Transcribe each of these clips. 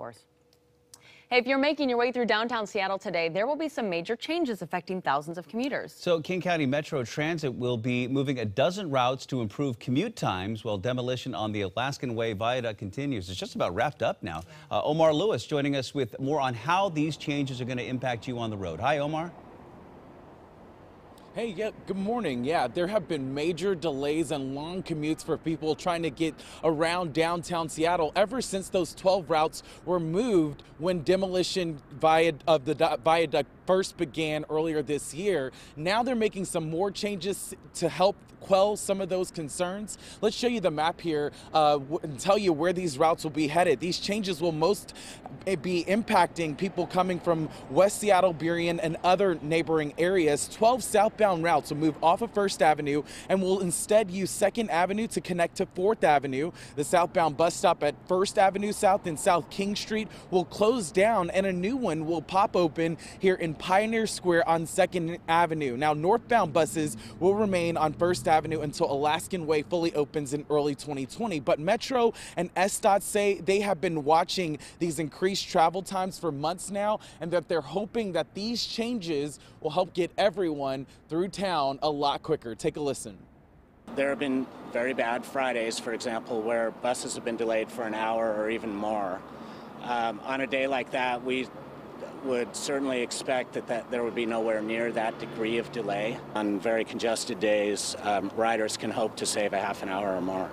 course. Hey, if you're making your way through downtown Seattle today, there will be some major changes affecting thousands of commuters. So, King County Metro Transit will be moving a dozen routes to improve commute times while demolition on the Alaskan Way Viaduct continues. It's just about wrapped up now. Uh, Omar Lewis joining us with more on how these changes are going to impact you on the road. Hi, Omar. Hey, yeah, good morning. Yeah, there have been major delays and long commutes for people trying to get around downtown Seattle ever since those 12 routes were moved when demolition via, of the viaduct first began earlier this year. Now they're making some more changes to help quell some of those concerns. Let's show you the map here uh, and tell you where these routes will be headed. These changes will most eh, be impacting people coming from West Seattle, Burien, and other neighboring areas. 12 southbound routes will move off of First Avenue and will instead use Second Avenue to connect to Fourth Avenue. The southbound bus stop at First Avenue South and South King Street will close down and a new one will pop open here in Pioneer Square on Second Avenue. Now, northbound buses will remain on First Avenue until Alaskan Way fully opens in early 2020. But Metro and SDOT say they have been watching these increased travel times for months now and that they're hoping that these changes will help get everyone through town a lot quicker. Take a listen. There have been very bad Fridays, for example, where buses have been delayed for an hour or even more. Um, on a day like that, we would certainly expect that, that there would be nowhere near that degree of delay. On very congested days, um, riders can hope to save a half an hour or more.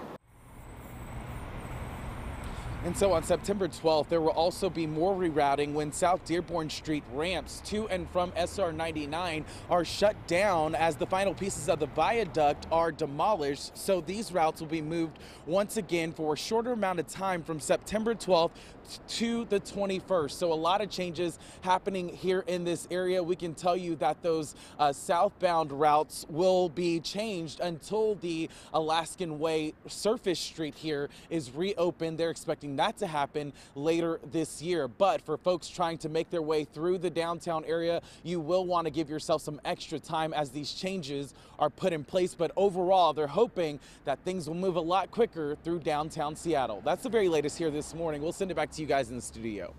And so on September 12th, there will also be more rerouting when South Dearborn Street ramps to and from SR 99 are shut down as the final pieces of the viaduct are demolished. So these routes will be moved once again for a shorter amount of time from September 12th to the 21st. So a lot of changes happening here in this area. We can tell you that those uh, southbound routes will be changed until the Alaskan Way surface street here is reopened. They're expecting that to happen later this year. But for folks trying to make their way through the downtown area, you will want to give yourself some extra time as these changes are put in place. But overall, they're hoping that things will move a lot quicker through downtown Seattle. That's the very latest here this morning. We'll send it back to you guys in the studio.